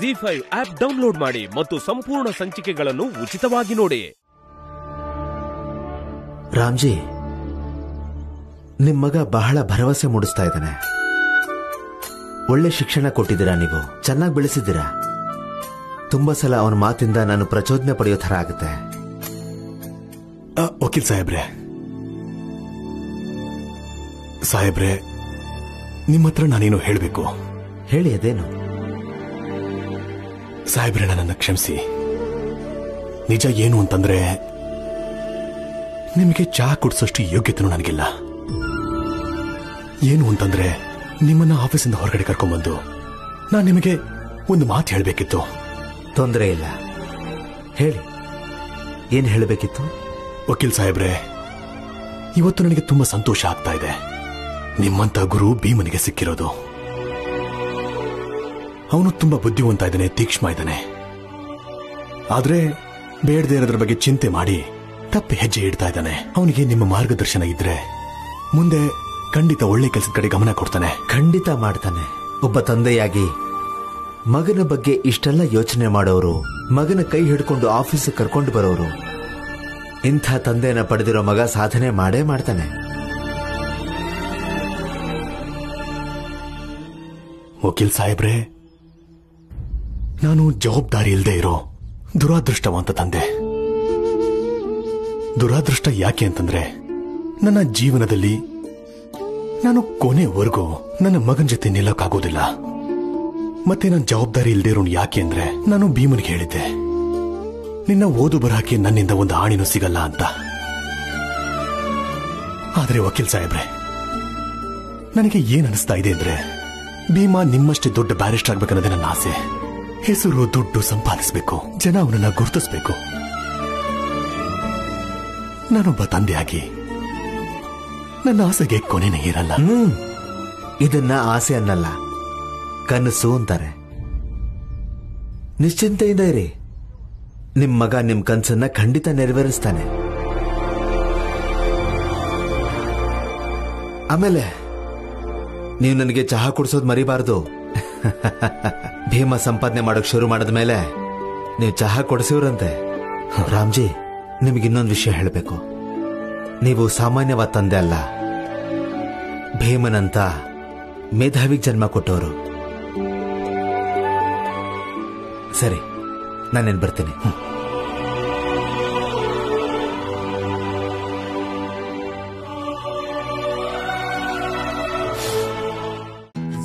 G five app download ಮಾಡಿ ಮತ್ತು ಸಂಪೂರ್ಣ ಸಂಚಿಕೆಗಳನ್ನು ಉಚಿತವಾಗಿ ನೋಡಿ. ರಾಮ್ಜಿ ನಿಮ್ಮ ಮಗ ಬಹಳ ಭರವಸೆ ಮೂಡಿಸ್ತಾ ಇದ್ದಾನೆ. ಒಳ್ಳೆ ಶಿಕ್ಷಣ ಕೊಟ್ಟಿದ್ದೀರಾ ನೀವು? ಚೆನ್ನಾಗಿ ಬೆಳೆಸಿದ್ದೀರಾ? ತುಂಬಾ ಸಲ ಅವನ ಮಾತಿಂದ ನಾನು ಪ್ರಚೋದನೆ ಪಡೆಯೋ ಥರ ಆಗುತ್ತೆ. ವಕೀಲ್ ಸಾಹೇಬ್ರೆ. ಸಾಹೇಬ್ರೆ ನಿಮ್ಮ ಹತ್ರ ನಾನೇನು ಹೇಳಬೇಕು? ಹೇಳಿ ಅದೇನು? ಸಾಹೇಬ್ರೆ ನನ್ನನ್ನು ಕ್ಷಮಿಸಿ. ನಿಜ ಏನು ಅಂತಂದ್ರೆ ನಿಮಗೆ ಚಹಾ ಕುಡಿಸೋಷ್ಟು ಯೋಗ್ಯತೆನೂ ನನಗಿಲ್ಲ. ಏನು ಅಂತಂದ್ರೆ ನಿಮ್ಮನ್ನ ಆಫೀಸಿಂದ ಹೊರಗಡೆ ಕರ್ಕೊಂಡ್ಬಂದು ನಾನು ನಿಮಗೆ ಒಂದು ಮಾತು ಹೇಳಬೇಕಿತ್ತು. ತೊಂದರೆ ಇಲ್ಲ. ಹೇಳಿ. ಏನ್ ಹೇಳಬೇಕಿತ್ತು? ವಕೀಲ್ ಸಾಹೇಬ್ರೆ ಇವತ್ತು ನನಗೆ ತುಂಬಾ ಸಂತೋಷ ಆಗ್ತಾ ಇದೆ. ನಿಮ್ಮಂತ ಗುರು ಭೀಮನಿಗೆ ಸಿಕ್ಕಿರೋದು. ಅವನು ತುಂಬಾ ಬುದ್ಧಿವಂತ ಇದ್ದಾನೆ ತೀಕ್ಷ್ಮ ಇದ್ದಾನೆ ಆದ್ರೆ ಬೇಡದೇ ಇರೋದ್ರ ಬಗ್ಗೆ ಚಿಂತೆ ಮಾಡಿ ತಪ್ಪು ಹೆಜ್ಜೆ ಇಡ್ತಾ ಇದ್ದಾನೆ. ಅವನಿಗೆ ನಿಮ್ಮ ಮಾರ್ಗದರ್ಶನ ಇದ್ರೆ ಮುಂದೆ ಖಂಡಿತ ಒಳ್ಳೆ ಕೆಲಸದ ಕಡೆ ಗಮನ ಕೊಡ್ತಾನೆ. ಖಂಡಿತ ಮಾಡ್ತಾನೆ. ಒಬ್ಬ ತಂದೆಯಾಗಿ ಮಗನ ಬಗ್ಗೆ ಇಷ್ಟೆಲ್ಲ ಯೋಚನೆ ಮಾಡೋರು ಮಗನ ಕೈ ಹಿಡ್ಕೊಂಡು ಆಫೀಸ್ ಕರ್ಕೊಂಡು ಬರೋರು ಇಂಥ ತಂದೆಯನ್ನ ಪಡೆದಿರೋ ಮಗ ಸಾಧನೆ ಮಾಡೇ ಮಾಡ್ತಾನೆ. ವಕೀಲ್ ಸಾಹೇಬ್ರೆ ನಾನು ಜವಾಬ್ದಾರಿ ಇಲ್ಲದೆ ಇರೋ ದುರಾದೃಷ್ಟವಂತ ತಂದೆ. ದುರಾದೃಷ್ಟ ಯಾಕೆ ಅಂತಂದ್ರೆ, ನನ್ನ ಜೀವನದಲ್ಲಿ ನಾನು ಕೊನೆವರೆಗೂ ನನ್ನ ಮಗನ ಜೊತೆ ನಿಲ್ಲಕ್ಕಾಗೋದಿಲ್ಲ. ಮತ್ತೆ ನನ್ನ ಜವಾಬ್ದಾರಿ ಇಲ್ಲದೆ ಇರೋನು ಯಾಕೆ ಅಂದ್ರೆ, ನಾನು ಭೀಮನಿಗೆ ಹೇಳಿದ್ದೆ. ನಿನ್ನ ಓದು ಬರಹಕ್ಕೆ ನನ್ನಿಂದ ಒಂದು ಆಣಿನೂ ಸಿಗಲ್ಲ ಅಂತ. ಆದ್ರೆ ವಕೀಲ್ ಸಾಹೇಬ್ರೆ, ನನಗೆ ಏನ್ ಅನಿಸ್ತಾ ಇದೆ ಅಂದ್ರೆ, ಭೀಮಾ ನಿಮ್ಮಷ್ಟೇ ದೊಡ್ಡ ಬ್ಯಾರಿಸ್ಟರ್ ಆಗ್ಬೇಕನ್ನೋದೇ ನನ್ನ ಆಸೆ. ಹೆಸರು ದುಡ್ಡು ಸಂಪಾದಿಸಬೇಕು ಜನ ಅವನನ್ನ ಗುರುತಿಸಬೇಕು. ನಾನೊಬ್ಬ ತಂದೆಯಾಗಿ, ನನ್ನ ಆಸೆಗೆ ಕೊನೆನೇ ಇರಲ್ಲ. ಇದನ್ನ ಆಸೆ ಅನ್ನಲ್ಲ, ಕನಸು ಅಂತಾರೆ. ನಿಶ್ಚಿಂತೆಯಿಂದ ಇರಿ ನಿಮ್ ಮಗ ನಿಮ್ ಕನ್ಸನ್ನ ಖಂಡಿತ ನೆರವೇರಿಸ್ತಾನೆ. ಆಮೇಲೆ, ನೀವು ನನಗೆ ಚಹಾ ಕುಡಿಸೋದು ಮರಿಬಾರ್ದು. ಭೀಮ ಸಂಪಾದನೆ ಮಾಡಕ್ ಶುರು ಮಾಡಿದ್ಮೇಲೆ ನೀವು ಚಹಾ ಕೊಡಿಸಿವ್ರಂತೆ. ರಾಮ್ಜಿ, ನಿಮಗೆ ಇನ್ನೊಂದು ವಿಷಯ ಹೇಳಬೇಕು. ನೀವು ಸಾಮಾನ್ಯವಾದ ತಂದೆ ಅಲ್ಲ. ಭೀಮನಂತ ಮೇಧಾವಿಗೆ ಜನ್ಮ ಕೊಟ್ಟವರು ಸರಿ, ನಾನೇನ್ ಬರ್ತೀನಿ.